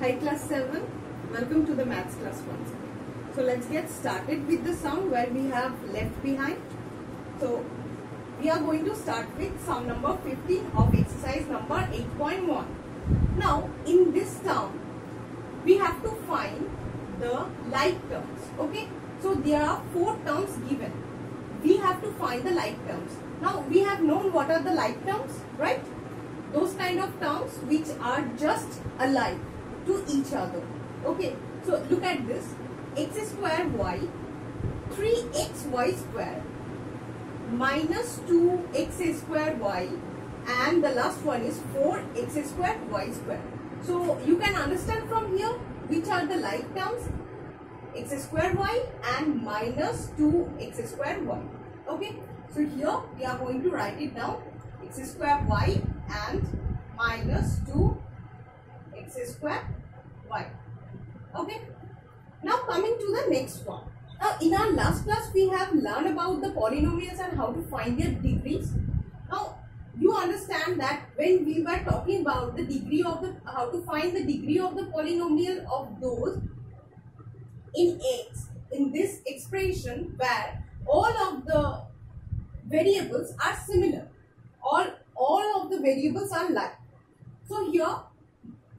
Hi class 7, welcome to the maths class once again. So let's get started with the sum where we have left behind. So we are going to start with sum number 15 of exercise number 8.1. Now in this term, we have to find the like terms. Okay, so there are four terms given. We have to find the like terms. Now we have known what are the like terms, right? Those kind of terms which are just alike to each other. Okay, so look at this. x square y, 3xy square minus 2x square y and the last one is 4x square y square. So you can understand from here which are the like terms x square y and minus 2x square y. Okay, so here we are going to write it down x square y and minus 2 x square y. Okay. Now coming to the next one. Now in our last class we have learned about the polynomials and how to find their degrees. Now you understand that when we were talking about the degree of the how to find the degree of the polynomial of those in x in this expression where all of the variables are similar all all of the variables are like so here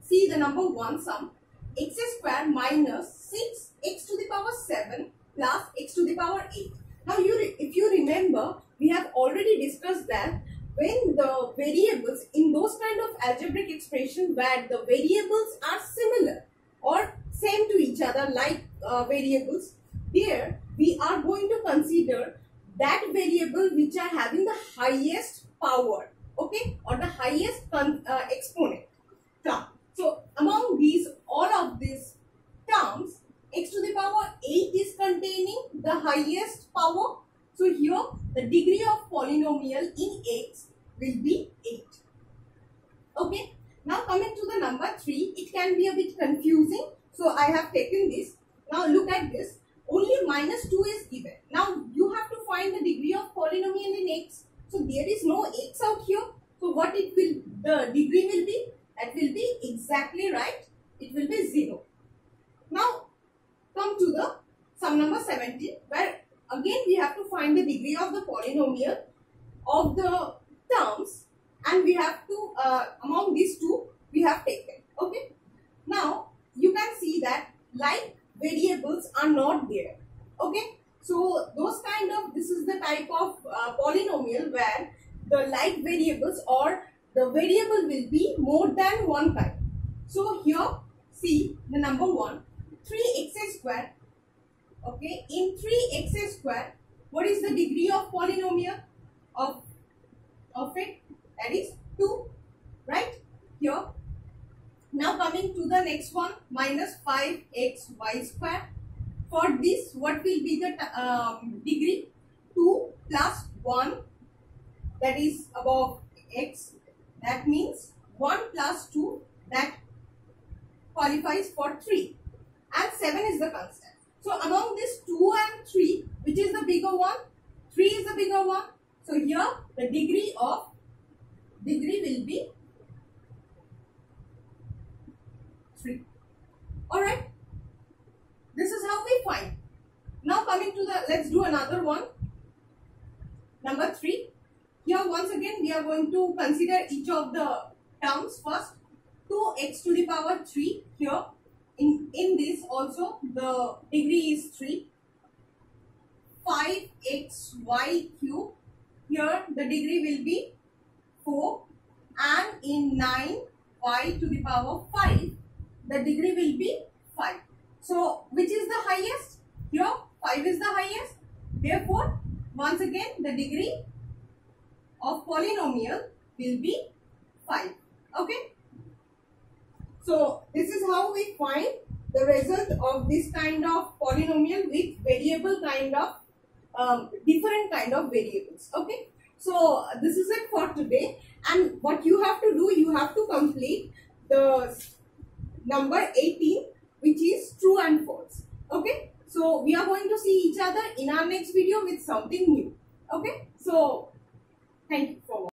see the number one sum x square minus 6 x to the power 7 plus x to the power 8 now you if you remember we have already discussed that when the variables in those kind of algebraic expression where the variables are similar or same to each other like uh, variables there we are going to consider that variable which are having the highest power okay or the highest uh, exponent term so among these all of these terms x to the power 8 is containing the highest power so here the degree of polynomial in x will be 8 okay now coming to the number 3 it can be a bit confusing so I have taken this. Now look at this. Only minus 2 is given. Now you have to find the degree of polynomial in x. So there is no x out here. So what it will, the degree will be? That will be exactly right. It will be 0. Now come to the sum number 17 where again we have to find the degree of the polynomial of the terms and we have to, uh, among these two, we have taken. Okay. Now you can see that like variables are not there. Okay. So those kind of, this is the type of uh, polynomial where the like variables or the variable will be more than one kind. So here see the number 1 3x square okay in 3x square what is the degree of polynomial of of it that is 2 right here now coming to the next one, minus 5xy square. For this, what will be the um, degree? 2 plus 1, that is above x. That means 1 plus 2, that qualifies for 3. And 7 is the constant. So among this 2 and 3, which is the bigger one? 3 is the bigger one. So here, the degree of degree will be 3. Alright. This is how we find. Now coming to the, let's do another one. Number 3. Here once again we are going to consider each of the terms first. 2x to the power 3 here. In, in this also the degree is 3. 5xy cube. Here the degree will be 4 and in 9 y to the power 5 the degree will be 5. So, which is the highest? Here, 5 is the highest. Therefore, once again, the degree of polynomial will be 5. Okay. So, this is how we find the result of this kind of polynomial with variable kind of um, different kind of variables. Okay. So, this is it for today. And what you have to do, you have to complete the number 18 which is true and false. Okay. So we are going to see each other in our next video with something new. Okay. So thank you for watching.